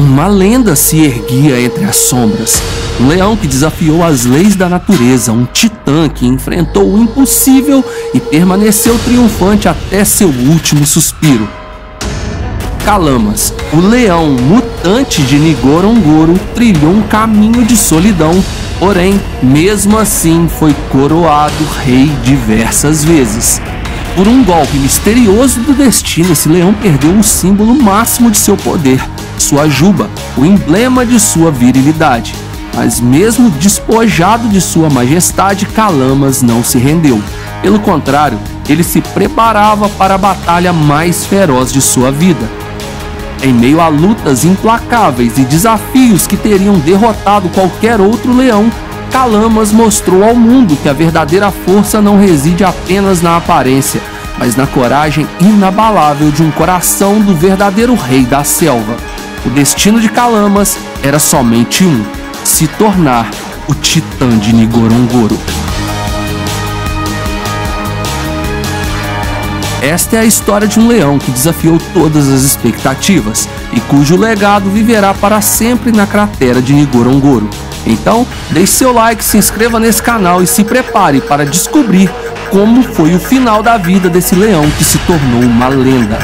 uma lenda se erguia entre as sombras. Um leão que desafiou as leis da natureza, um titã que enfrentou o impossível e permaneceu triunfante até seu último suspiro. Calamas, o leão mutante de Nigorongoro, trilhou um caminho de solidão, porém, mesmo assim, foi coroado rei diversas vezes. Por um golpe misterioso do destino, esse leão perdeu o símbolo máximo de seu poder, sua juba, o emblema de sua virilidade. Mas mesmo despojado de sua majestade, Calamas não se rendeu. Pelo contrário, ele se preparava para a batalha mais feroz de sua vida. Em meio a lutas implacáveis e desafios que teriam derrotado qualquer outro leão, Calamas mostrou ao mundo que a verdadeira força não reside apenas na aparência, mas na coragem inabalável de um coração do verdadeiro rei da selva. O destino de Calamas era somente um: se tornar o Titã de Nigorongoro. Esta é a história de um leão que desafiou todas as expectativas e cujo legado viverá para sempre na cratera de Nigorongoro. Então, deixe seu like, se inscreva nesse canal e se prepare para descobrir como foi o final da vida desse leão que se tornou uma lenda.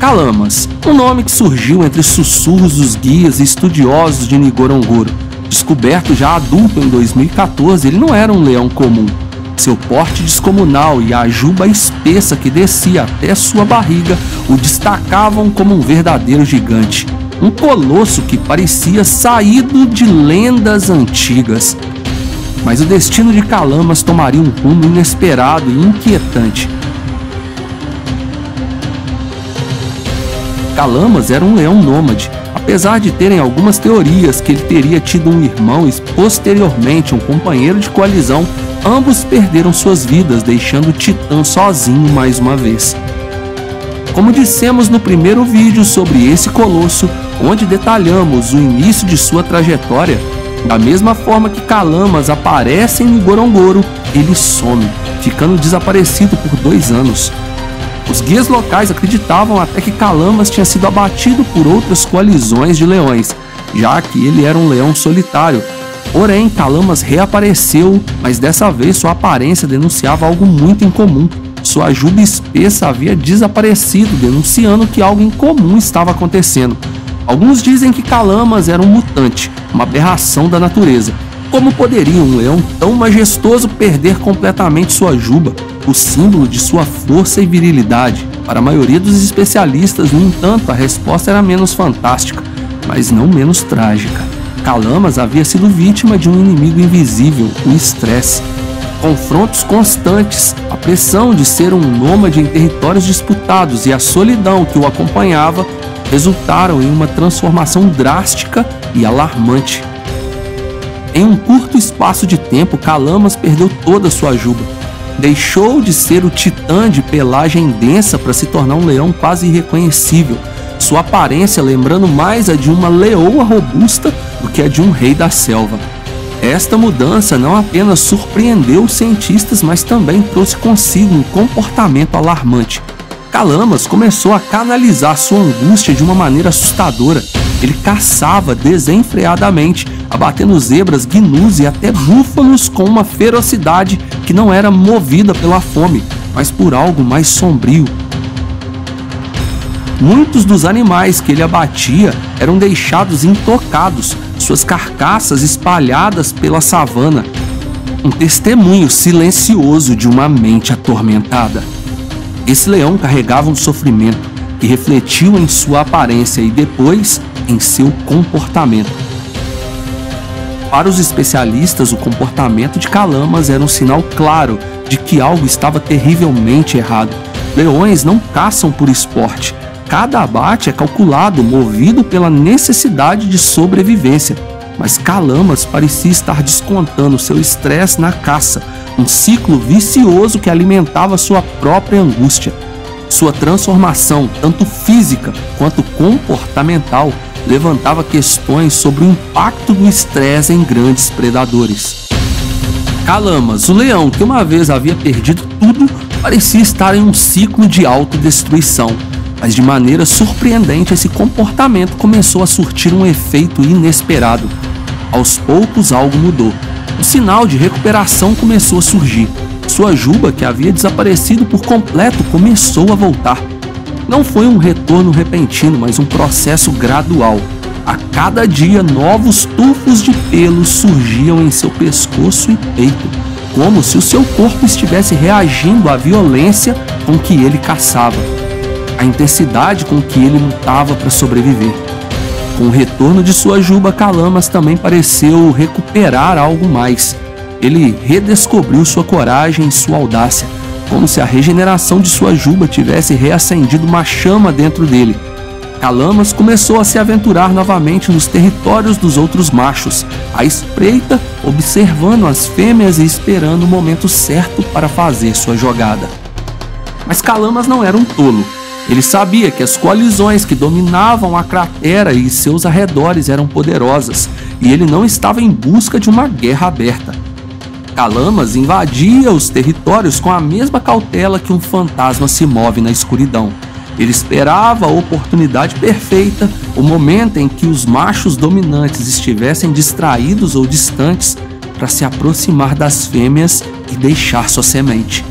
Calamas, um nome que surgiu entre sussurros dos guias e estudiosos de Nigorongoro. Descoberto já adulto em 2014, ele não era um leão comum. Seu porte descomunal e a juba espessa que descia até sua barriga o destacavam como um verdadeiro gigante. Um colosso que parecia saído de lendas antigas. Mas o destino de Calamas tomaria um rumo inesperado e inquietante. Calamas era um leão nômade, apesar de terem algumas teorias que ele teria tido um irmão e posteriormente um companheiro de coalizão, ambos perderam suas vidas, deixando o Titã sozinho mais uma vez. Como dissemos no primeiro vídeo sobre esse colosso, onde detalhamos o início de sua trajetória, da mesma forma que Calamas aparece em Gorongoro, ele some, ficando desaparecido por dois anos. Os guias locais acreditavam até que Calamas tinha sido abatido por outras coalizões de leões, já que ele era um leão solitário. Porém, Calamas reapareceu, mas dessa vez sua aparência denunciava algo muito incomum. Sua juba espessa havia desaparecido, denunciando que algo incomum estava acontecendo. Alguns dizem que Calamas era um mutante, uma aberração da natureza. Como poderia um leão tão majestoso perder completamente sua juba? O símbolo de sua força e virilidade. Para a maioria dos especialistas, no entanto, a resposta era menos fantástica, mas não menos trágica. Calamas havia sido vítima de um inimigo invisível, o estresse. Confrontos constantes, a pressão de ser um nômade em territórios disputados e a solidão que o acompanhava resultaram em uma transformação drástica e alarmante. Em um curto espaço de tempo, Calamas perdeu toda sua juba deixou de ser o titã de pelagem densa para se tornar um leão quase irreconhecível, sua aparência lembrando mais a de uma leoa robusta do que a de um rei da selva. Esta mudança não apenas surpreendeu os cientistas, mas também trouxe consigo um comportamento alarmante. Calamas começou a canalizar sua angústia de uma maneira assustadora. Ele caçava desenfreadamente, abatendo zebras, gnus e até búfalos com uma ferocidade que não era movida pela fome, mas por algo mais sombrio. Muitos dos animais que ele abatia eram deixados intocados, suas carcaças espalhadas pela savana. Um testemunho silencioso de uma mente atormentada. Esse leão carregava um sofrimento que refletiu em sua aparência e depois em seu comportamento. Para os especialistas, o comportamento de Calamas era um sinal claro de que algo estava terrivelmente errado. Leões não caçam por esporte. Cada abate é calculado, movido pela necessidade de sobrevivência. Mas Calamas parecia estar descontando seu estresse na caça, um ciclo vicioso que alimentava sua própria angústia. Sua transformação, tanto física quanto comportamental, levantava questões sobre o impacto do estresse em grandes predadores. Calamas, o leão que uma vez havia perdido tudo, parecia estar em um ciclo de autodestruição, mas de maneira surpreendente esse comportamento começou a surtir um efeito inesperado. Aos poucos algo mudou. O sinal de recuperação começou a surgir. Sua juba, que havia desaparecido por completo, começou a voltar. Não foi um retorno repentino, mas um processo gradual. A cada dia, novos tufos de pelos surgiam em seu pescoço e peito, como se o seu corpo estivesse reagindo à violência com que ele caçava, a intensidade com que ele lutava para sobreviver. Com o retorno de sua juba, Calamas também pareceu recuperar algo mais. Ele redescobriu sua coragem e sua audácia, como se a regeneração de sua juba tivesse reacendido uma chama dentro dele. Calamas começou a se aventurar novamente nos territórios dos outros machos, à espreita, observando as fêmeas e esperando o momento certo para fazer sua jogada. Mas Calamas não era um tolo. Ele sabia que as coalizões que dominavam a cratera e seus arredores eram poderosas, e ele não estava em busca de uma guerra aberta. Calamas invadia os territórios com a mesma cautela que um fantasma se move na escuridão. Ele esperava a oportunidade perfeita, o momento em que os machos dominantes estivessem distraídos ou distantes, para se aproximar das fêmeas e deixar sua semente.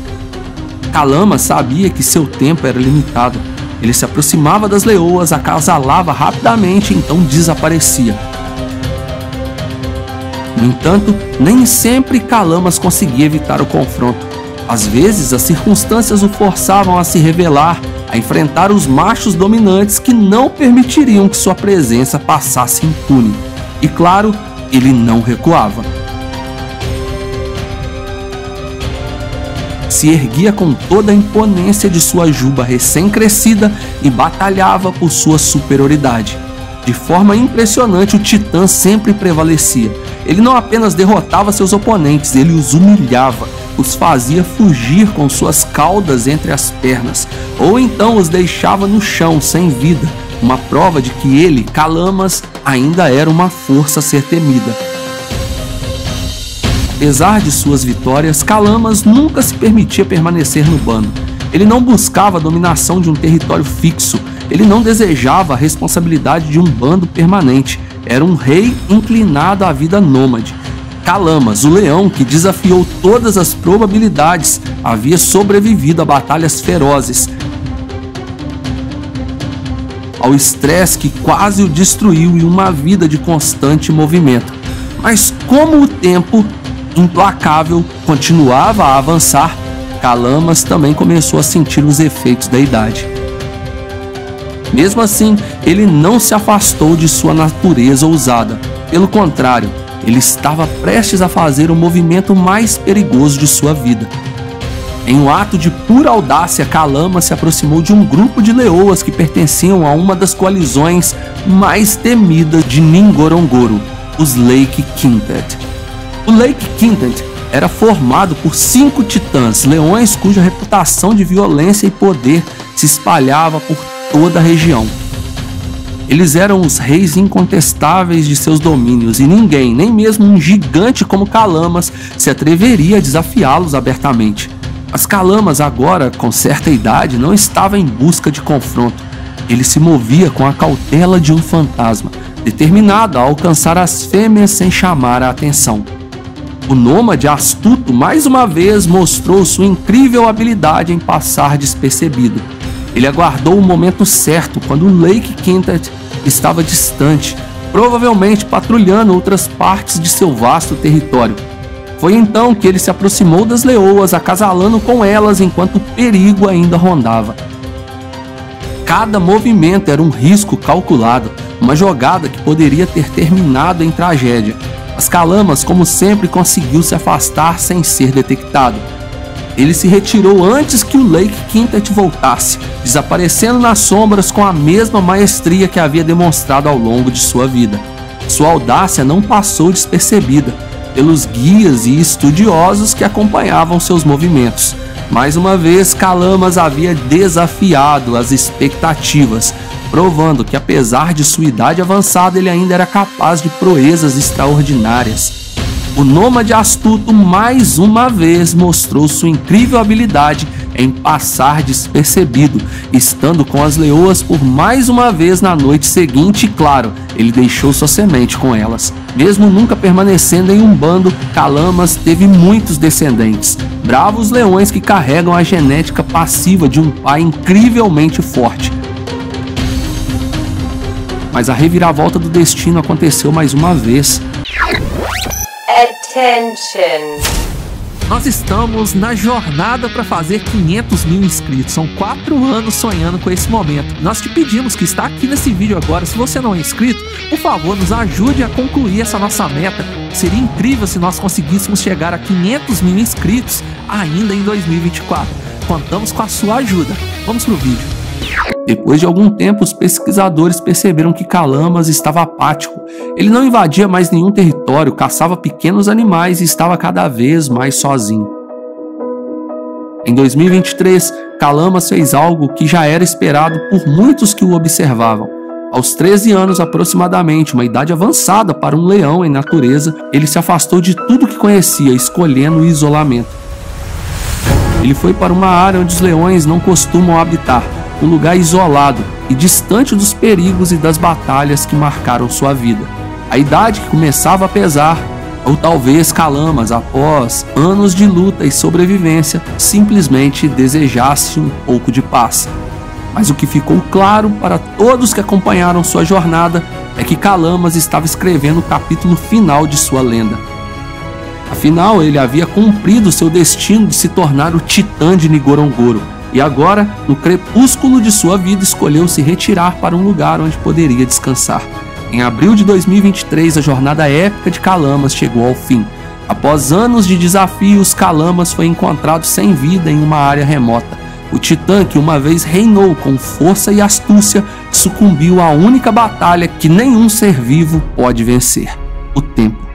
Calama sabia que seu tempo era limitado. Ele se aproximava das leoas, acasalava rapidamente então desaparecia. No entanto, nem sempre Calamas conseguia evitar o confronto. Às vezes, as circunstâncias o forçavam a se revelar, a enfrentar os machos dominantes que não permitiriam que sua presença passasse impune. E claro, ele não recuava. se erguia com toda a imponência de sua juba recém-crescida e batalhava por sua superioridade. De forma impressionante, o Titã sempre prevalecia. Ele não apenas derrotava seus oponentes, ele os humilhava, os fazia fugir com suas caudas entre as pernas, ou então os deixava no chão sem vida, uma prova de que ele, Calamas, ainda era uma força a ser temida. Apesar de suas vitórias, Calamas nunca se permitia permanecer no bando. Ele não buscava a dominação de um território fixo, ele não desejava a responsabilidade de um bando permanente. Era um rei inclinado à vida nômade. Calamas, o leão que desafiou todas as probabilidades, havia sobrevivido a batalhas ferozes, ao estresse que quase o destruiu e uma vida de constante movimento. Mas como o tempo implacável continuava a avançar, Calamas também começou a sentir os efeitos da idade. Mesmo assim, ele não se afastou de sua natureza ousada. Pelo contrário, ele estava prestes a fazer o movimento mais perigoso de sua vida. Em um ato de pura audácia, Calama se aproximou de um grupo de leoas que pertenciam a uma das coalizões mais temidas de Ningorongoro, os Lake Quintet. O Lake Quintet era formado por cinco titãs, leões cuja reputação de violência e poder se espalhava por toda a região. Eles eram os reis incontestáveis de seus domínios e ninguém, nem mesmo um gigante como Calamas, se atreveria a desafiá-los abertamente. Mas Calamas, agora com certa idade, não estava em busca de confronto. Ele se movia com a cautela de um fantasma, determinado a alcançar as fêmeas sem chamar a atenção. O nômade astuto mais uma vez mostrou sua incrível habilidade em passar despercebido. Ele aguardou o momento certo quando Lake Quintet estava distante, provavelmente patrulhando outras partes de seu vasto território. Foi então que ele se aproximou das leoas, acasalando com elas enquanto o perigo ainda rondava. Cada movimento era um risco calculado, uma jogada que poderia ter terminado em tragédia. As Calamas, como sempre, conseguiu se afastar sem ser detectado. Ele se retirou antes que o Lake Quintet voltasse, desaparecendo nas sombras com a mesma maestria que havia demonstrado ao longo de sua vida. Sua audácia não passou despercebida pelos guias e estudiosos que acompanhavam seus movimentos. Mais uma vez, Calamas havia desafiado as expectativas, provando que apesar de sua idade avançada, ele ainda era capaz de proezas extraordinárias. O nômade astuto mais uma vez mostrou sua incrível habilidade em passar despercebido, estando com as leoas por mais uma vez na noite seguinte, e claro, ele deixou sua semente com elas. Mesmo nunca permanecendo em um bando, Calamas teve muitos descendentes, bravos leões que carregam a genética passiva de um pai incrivelmente forte. Mas a reviravolta do destino aconteceu mais uma vez. Attention. Nós estamos na jornada para fazer 500 mil inscritos. São quatro anos sonhando com esse momento. Nós te pedimos que está aqui nesse vídeo agora. Se você não é inscrito, por favor, nos ajude a concluir essa nossa meta. Seria incrível se nós conseguíssemos chegar a 500 mil inscritos ainda em 2024. Contamos com a sua ajuda. Vamos pro vídeo. Depois de algum tempo, os pesquisadores perceberam que Calamas estava apático. Ele não invadia mais nenhum território, caçava pequenos animais e estava cada vez mais sozinho. Em 2023, Calamas fez algo que já era esperado por muitos que o observavam. Aos 13 anos aproximadamente, uma idade avançada para um leão em natureza, ele se afastou de tudo que conhecia, escolhendo o isolamento. Ele foi para uma área onde os leões não costumam habitar, um lugar isolado e distante dos perigos e das batalhas que marcaram sua vida. A idade que começava a pesar, ou talvez Calamas, após anos de luta e sobrevivência, simplesmente desejasse um pouco de paz. Mas o que ficou claro para todos que acompanharam sua jornada é que Calamas estava escrevendo o capítulo final de sua lenda. Afinal, ele havia cumprido seu destino de se tornar o titã de Nigorongoro e agora, no crepúsculo de sua vida, escolheu se retirar para um lugar onde poderia descansar. Em abril de 2023, a jornada épica de Calamas chegou ao fim. Após anos de desafios, Calamas foi encontrado sem vida em uma área remota. O titã que uma vez reinou com força e astúcia sucumbiu à única batalha que nenhum ser vivo pode vencer: o tempo.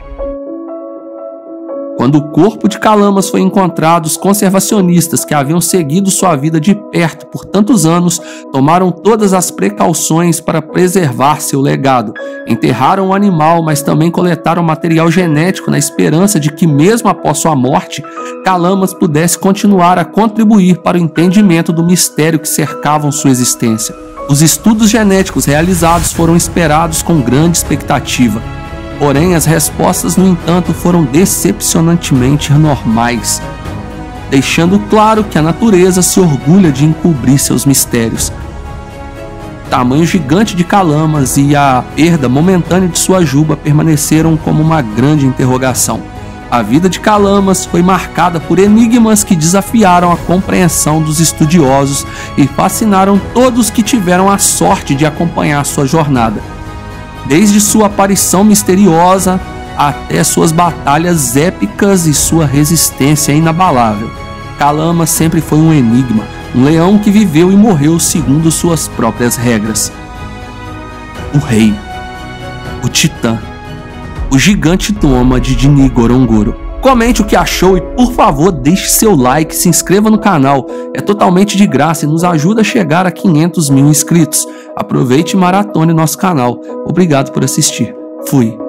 Quando o corpo de Calamas foi encontrado, os conservacionistas que haviam seguido sua vida de perto por tantos anos tomaram todas as precauções para preservar seu legado. Enterraram o animal, mas também coletaram material genético na esperança de que, mesmo após sua morte, Calamas pudesse continuar a contribuir para o entendimento do mistério que cercavam sua existência. Os estudos genéticos realizados foram esperados com grande expectativa. Porém, as respostas, no entanto, foram decepcionantemente normais, deixando claro que a natureza se orgulha de encobrir seus mistérios. O tamanho gigante de Calamas e a perda momentânea de sua juba permaneceram como uma grande interrogação. A vida de Calamas foi marcada por enigmas que desafiaram a compreensão dos estudiosos e fascinaram todos que tiveram a sorte de acompanhar sua jornada desde sua aparição misteriosa até suas batalhas épicas e sua resistência inabalável. Kalama sempre foi um enigma, um leão que viveu e morreu segundo suas próprias regras. O rei, o titã, o gigante nômade de Nigorongoro. Comente o que achou e, por favor, deixe seu like, se inscreva no canal. É totalmente de graça e nos ajuda a chegar a 500 mil inscritos. Aproveite e maratone nosso canal. Obrigado por assistir. Fui.